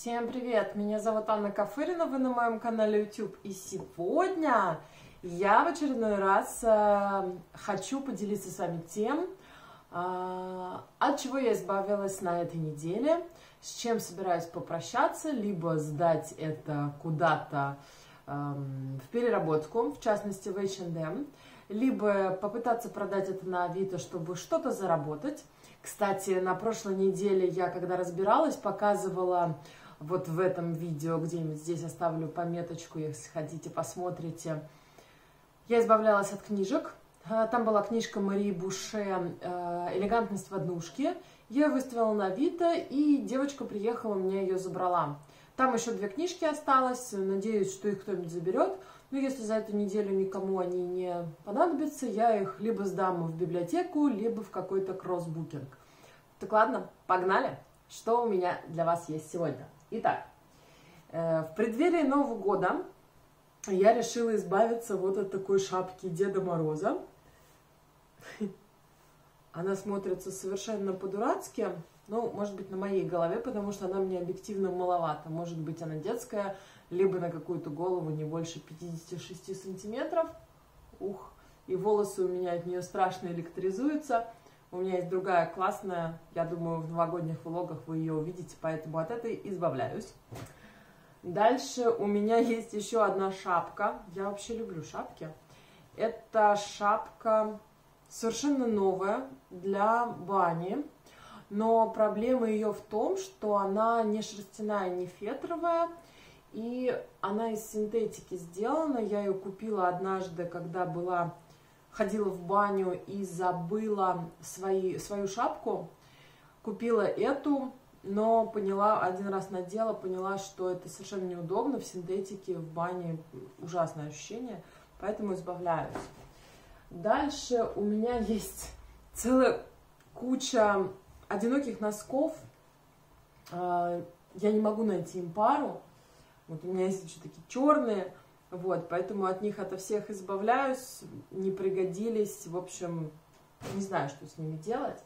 Всем привет! Меня зовут Анна Кафырина, вы на моем канале YouTube. И сегодня я в очередной раз э, хочу поделиться с вами тем, э, от чего я избавилась на этой неделе, с чем собираюсь попрощаться, либо сдать это куда-то э, в переработку, в частности в H&M, либо попытаться продать это на Авито, чтобы что-то заработать. Кстати, на прошлой неделе я, когда разбиралась, показывала вот в этом видео, где-нибудь здесь оставлю пометочку, если хотите, посмотрите. Я избавлялась от книжек. А, там была книжка Марии Буше э, «Элегантность в однушке». Я ее выставила на Авито, и девочка приехала, мне ее забрала. Там еще две книжки осталось, надеюсь, что их кто-нибудь заберет. Но если за эту неделю никому они не понадобятся, я их либо сдам в библиотеку, либо в какой-то кроссбукинг. Так ладно, погнали! Что у меня для вас есть сегодня? Итак, э, в преддверии Нового года я решила избавиться вот от такой шапки Деда Мороза. Она смотрится совершенно по-дурацки, ну, может быть, на моей голове, потому что она мне объективно маловато. Может быть, она детская, либо на какую-то голову не больше 56 сантиметров. Ух, и волосы у меня от нее страшно электризуются. У меня есть другая классная, я думаю, в новогодних влогах вы ее увидите, поэтому от этой избавляюсь. Дальше у меня есть еще одна шапка. Я вообще люблю шапки. Это шапка совершенно новая для бани. Но проблема ее в том, что она не шерстяная, не фетровая. И она из синтетики сделана. Я ее купила однажды, когда была ходила в баню и забыла свои, свою шапку, купила эту, но поняла, один раз надела, поняла, что это совершенно неудобно в синтетике, в бане ужасное ощущение, поэтому избавляюсь. Дальше у меня есть целая куча одиноких носков, а, я не могу найти им пару, вот у меня есть еще такие черные, вот, поэтому от них ото всех избавляюсь, не пригодились, в общем, не знаю, что с ними делать.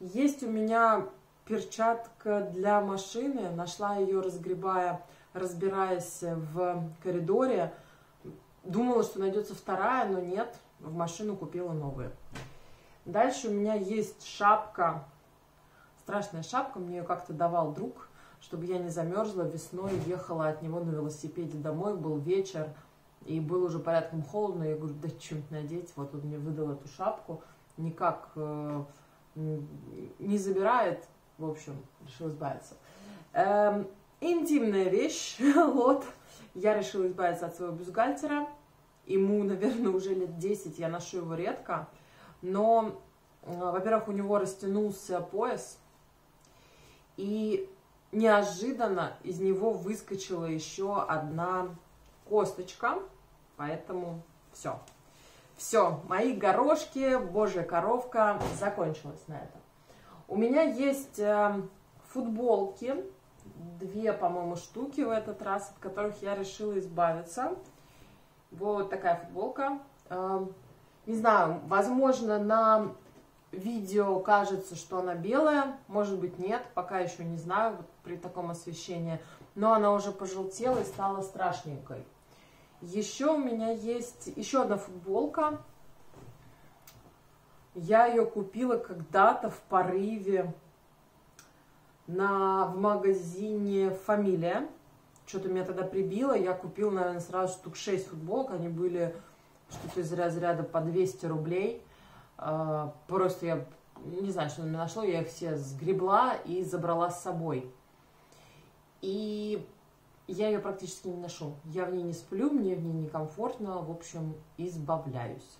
Есть у меня перчатка для машины, нашла ее, разгребая, разбираясь в коридоре. Думала, что найдется вторая, но нет, в машину купила новую. Дальше у меня есть шапка, страшная шапка, мне ее как-то давал друг, чтобы я не замерзла весной, ехала от него на велосипеде домой, был вечер, и было уже порядком холодно, я говорю, да что-нибудь надеть, вот он мне выдал эту шапку, никак э, не забирает, в общем, решил избавиться. Эм, интимная вещь, вот, я решила избавиться от своего бюстгальтера, ему, наверное, уже лет 10, я ношу его редко, но, э, во-первых, у него растянулся пояс, и неожиданно из него выскочила еще одна косточка, Поэтому все. Все, мои горошки, божья коровка, закончилась на этом. У меня есть э, футболки, две, по-моему, штуки в этот раз, от которых я решила избавиться. Вот такая футболка. Э, не знаю, возможно, на видео кажется, что она белая, может быть, нет, пока еще не знаю, вот при таком освещении. Но она уже пожелтела и стала страшненькой. Еще у меня есть еще одна футболка. Я ее купила когда-то в порыве на, в магазине «Фамилия». Что-то меня тогда прибило. Я купила, наверное, сразу штук 6 футболок. Они были что-то из разряда по 200 рублей. А, просто я не знаю, что на меня нашло. Я их все сгребла и забрала с собой. И я ее практически не ношу. Я в ней не сплю, мне в ней некомфортно, в общем, избавляюсь.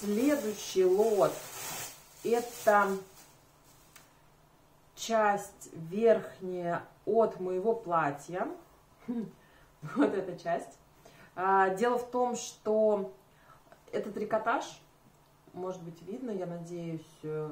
Следующий лот – это часть верхняя от моего платья. Вот эта часть. А, дело в том, что это трикотаж, может быть видно, я надеюсь, э,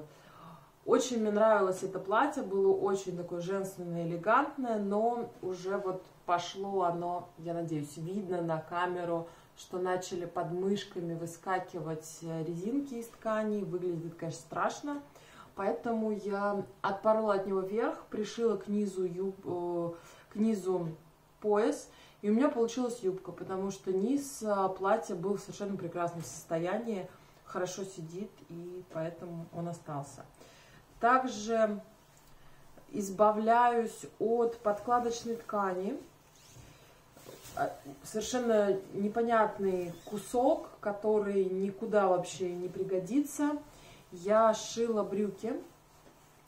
очень мне нравилось это платье, было очень такое женственное, элегантное, но уже вот пошло оно, я надеюсь, видно на камеру, что начали под мышками выскакивать резинки из ткани, выглядит, конечно, страшно, поэтому я отпорола от него вверх, пришила к низу, юб, э, к низу пояс, и у меня получилась юбка, потому что низ э, платья был в совершенно прекрасном состоянии, хорошо сидит, и поэтому он остался. Также избавляюсь от подкладочной ткани. А, совершенно непонятный кусок, который никуда вообще не пригодится. Я шила брюки,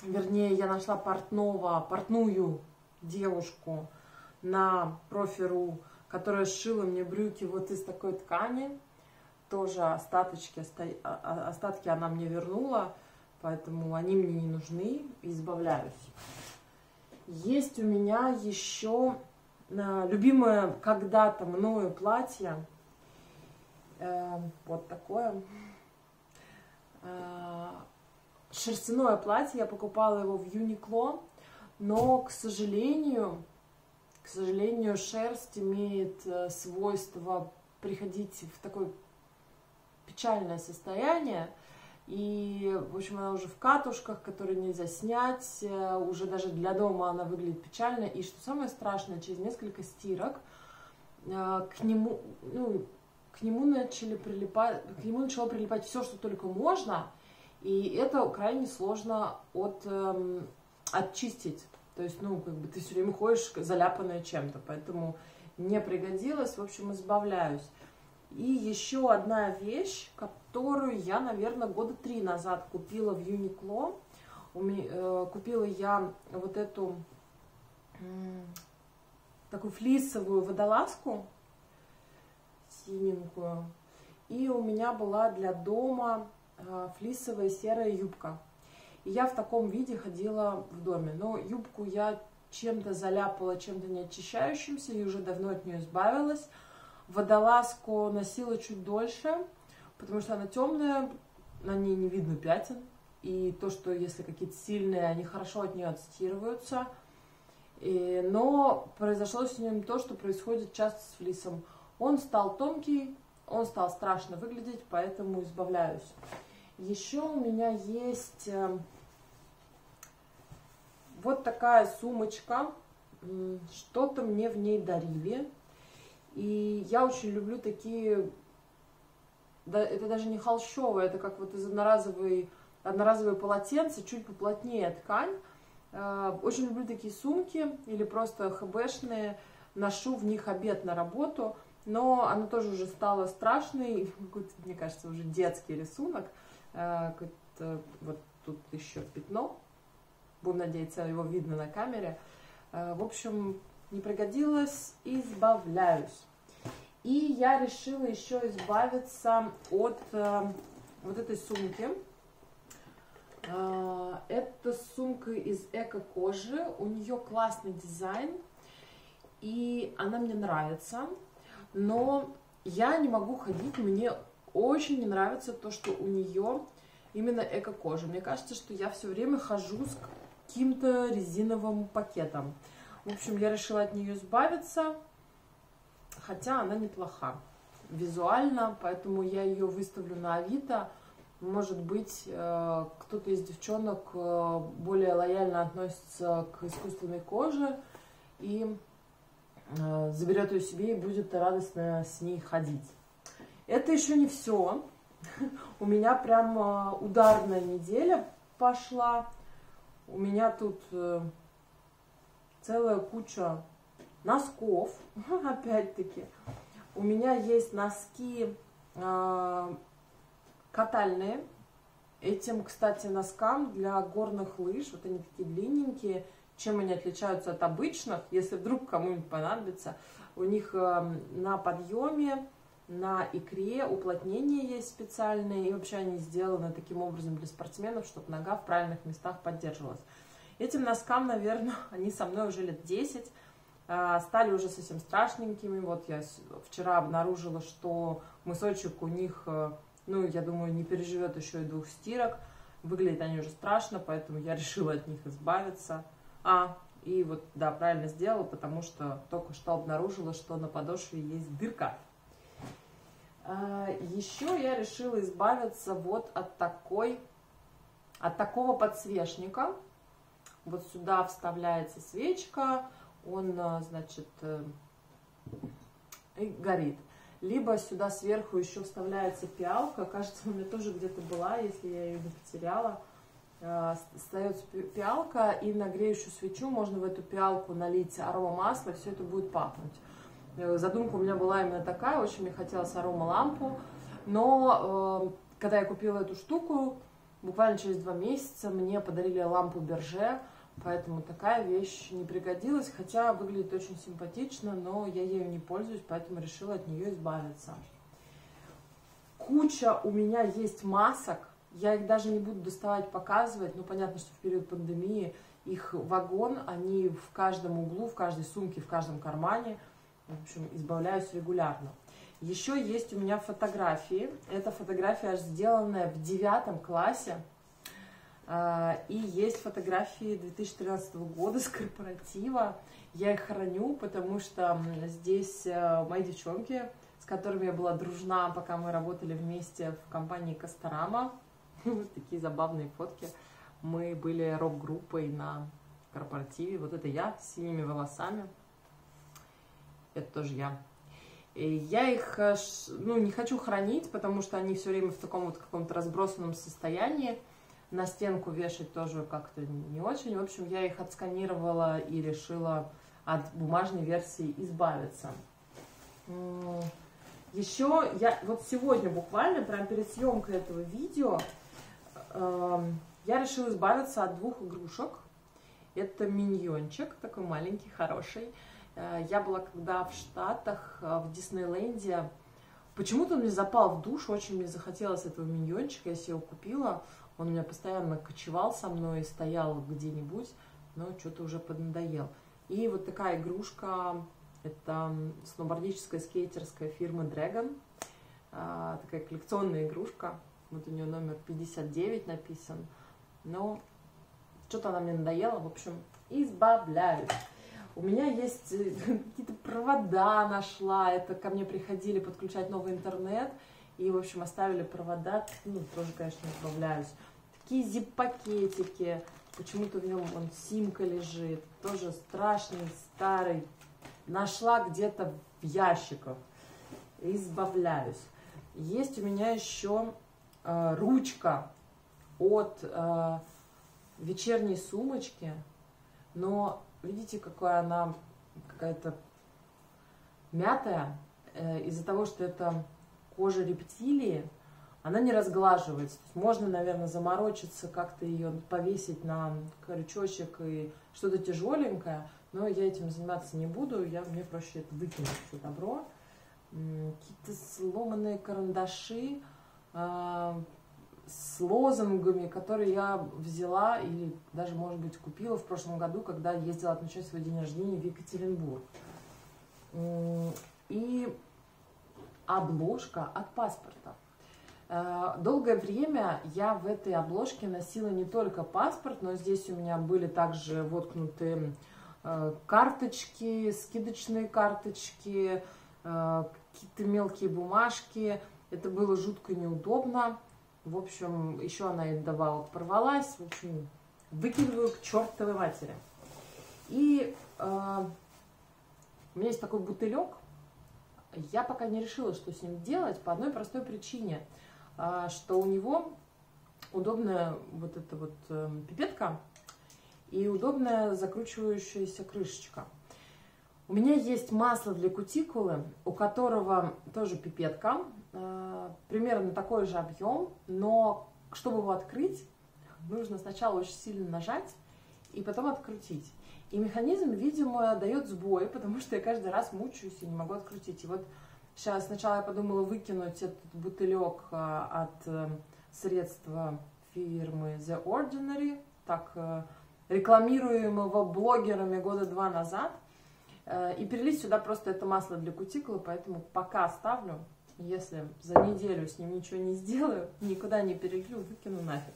вернее, я нашла портного, портную девушку на профи.ру, которая сшила мне брюки вот из такой ткани. Тоже остаточки, а, а, остатки она мне вернула, поэтому они мне не нужны, избавляюсь. Есть у меня еще э, любимое когда-то мною платье, э, вот такое, э, шерстяное платье, я покупала его в Юникло, но, к сожалению, к сожалению, шерсть имеет свойство приходить в такое печальное состояние, и, в общем, она уже в катушках, которые нельзя снять. Э, уже даже для дома она выглядит печально. И что самое страшное, через несколько стирок э, к нему, ну, к нему начали прилипать, к нему начало прилипать все, что только можно. И это крайне сложно от, эм, очистить. То есть, ну, как бы ты все время ходишь заляпанная чем-то, поэтому не пригодилось, в общем, избавляюсь. И еще одна вещь, которую я, наверное, года три назад купила в Юникло. Э, купила я вот эту такую флисовую водолазку синенькую. И у меня была для дома э, флисовая серая юбка. И я в таком виде ходила в доме. Но юбку я чем-то заляпала, чем-то не очищающимся, и уже давно от нее избавилась. Водолазку носила чуть дольше, потому что она темная, на ней не видно пятен. И то, что если какие-то сильные, они хорошо от нее отстирываются. И, но произошло с ним то, что происходит часто с флисом. Он стал тонкий, он стал страшно выглядеть, поэтому избавляюсь. Еще у меня есть э, вот такая сумочка. Что-то мне в ней дарили. И я очень люблю такие, да, это даже не холщовое, это как вот из одноразовой, одноразовые полотенца, чуть поплотнее ткань. Э, очень люблю такие сумки или просто хбшные, ношу в них обед на работу, но она тоже уже стала страшной, мне кажется, уже детский рисунок. Э, вот тут еще пятно, буду надеяться, его видно на камере. Э, в общем, не пригодилось, избавляюсь. И я решила еще избавиться от э, вот этой сумки. Э, это сумка из эко-кожи. У нее классный дизайн. И она мне нравится. Но я не могу ходить. Мне очень не нравится то, что у нее именно эко-кожа. Мне кажется, что я все время хожу с каким-то резиновым пакетом. В общем, я решила от нее избавиться, хотя она неплоха визуально, поэтому я ее выставлю на Авито. Может быть, э, кто-то из девчонок э, более лояльно относится к искусственной коже и э, заберет ее себе и будет радостно с ней ходить. Это еще не все. У меня прям ударная неделя пошла. У меня тут целая куча носков, опять-таки. У меня есть носки э, катальные. Этим, кстати, носкам для горных лыж, вот они такие длинненькие, чем они отличаются от обычных, если вдруг кому-нибудь понадобится, у них э, на подъеме, на икре уплотнения есть специальные, и вообще они сделаны таким образом для спортсменов, чтобы нога в правильных местах поддерживалась. Этим носкам, наверное, они со мной уже лет 10, а, стали уже совсем страшненькими. Вот я вчера обнаружила, что мысочек у них, э, ну, я думаю, не переживет еще и двух стирок. Выглядят они уже страшно, поэтому я решила от них избавиться. А, и вот, да, правильно сделала, потому что только что обнаружила, что на подошве есть дырка. А, еще я решила избавиться вот от такой От такого подсвечника вот сюда вставляется свечка, он, э, значит, э, горит. Либо сюда сверху еще вставляется пиалка, кажется, у меня тоже где-то была, если я ее не потеряла. Э, остается пиалка, и на греющую свечу можно в эту пиалку налить арома масла, все это будет пахнуть. Задумка у меня была именно такая, очень мне хотелось арома лампу, но когда я купила эту штуку, буквально через два месяца мне подарили лампу Берже, Поэтому такая вещь не пригодилась, хотя выглядит очень симпатично, но я ею не пользуюсь, поэтому решила от нее избавиться. Куча у меня есть масок, я их даже не буду доставать, показывать, но понятно, что в период пандемии их вагон, они в каждом углу, в каждой сумке, в каждом кармане, в общем, избавляюсь регулярно. Еще есть у меня фотографии. Эта фотография сделанная в девятом классе. А, и есть фотографии 2013 года с корпоратива. Я их храню, потому что здесь э, мои девчонки, с которыми я была дружна, пока мы работали вместе в компании Касторама. Вот такие забавные фотки. Мы были рок-группой на корпоративе. Вот это я с синими волосами. Это тоже я. И я их э, ну, не хочу хранить, потому что они все время в таком вот каком-то разбросанном состоянии на стенку вешать тоже как-то не очень. В общем, я их отсканировала и решила от бумажной версии избавиться. Еще я вот сегодня буквально, прямо перед съемкой этого видео, эм, я решила избавиться от двух игрушек. Это миньончик, такой маленький, хороший. Э, я была когда в Штатах, э, в Диснейленде. Почему-то он мне запал в душу, очень мне захотелось этого миньончика, я себе его купила. Он у меня постоянно кочевал со мной, стоял где-нибудь, но что-то уже поднадоел. И вот такая игрушка, это сноубордическая скейтерская фирма Dragon, а, такая коллекционная игрушка. Вот у нее номер 59 написан. Но что-то она мне надоела, в общем, избавляюсь. У меня есть э, какие-то провода нашла, это ко мне приходили подключать новый интернет, и, в общем, оставили провода, ну, тоже, конечно, избавляюсь такие зип-пакетики. Почему-то в нем он симка лежит. Тоже страшный, старый. Нашла где-то в ящиках. Избавляюсь. Есть у меня еще э, ручка от э, вечерней сумочки. Но видите, какая она какая-то мятая. Э, из-за того, что это кожа рептилии, она не разглаживается. Можно, наверное, заморочиться, как-то ее повесить на крючочек и что-то тяжеленькое, но я этим заниматься не буду, я, мне проще это выкинуть все добро. Какие-то сломанные карандаши э, с лозунгами, которые я взяла или даже, может быть, купила в прошлом году, когда ездила отмечать свой день рождения в Екатеринбург. И обложка от паспорта. Э, долгое время я в этой обложке носила не только паспорт, но здесь у меня были также воткнуты э, карточки, скидочные карточки, э, какие-то мелкие бумажки. Это было жутко неудобно. В общем, еще она и давала порвалась. В общем, выкидываю к чертовой матери. И э, у меня есть такой бутылек. Я пока не решила, что с ним делать, по одной простой причине – а, что у него удобная вот эта вот эм, пипетка и удобная закручивающаяся крышечка. У меня есть масло для кутикулы, у которого тоже пипетка, э, примерно такой же объем, но чтобы его открыть, нужно сначала очень сильно нажать и потом открутить. И механизм, видимо, дает сбой, потому что я каждый раз мучаюсь и не могу открутить. И вот Сейчас сначала я подумала выкинуть этот бутылек а, от э, средства фирмы The Ordinary, так э, рекламируемого блогерами года два назад, э, и перелить сюда просто это масло для кутикулы, поэтому пока оставлю. Если за неделю с ним ничего не сделаю, никуда не перелью, выкину нафиг.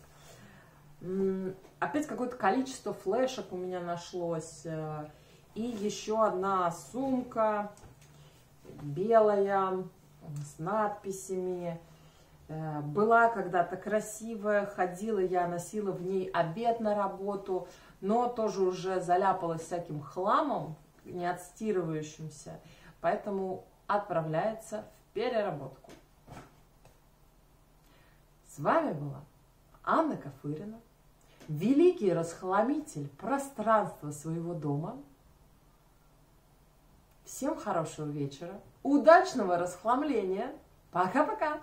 Опять какое-то количество флешек у меня нашлось. И еще одна сумка белая, с надписями. Э, была когда-то красивая, ходила я, носила в ней обед на работу, но тоже уже заляпалась всяким хламом, не отстирывающимся, поэтому отправляется в переработку. С вами была Анна Кафырина, великий расхламитель пространства своего дома. Всем хорошего вечера, удачного расхламления. Пока-пока!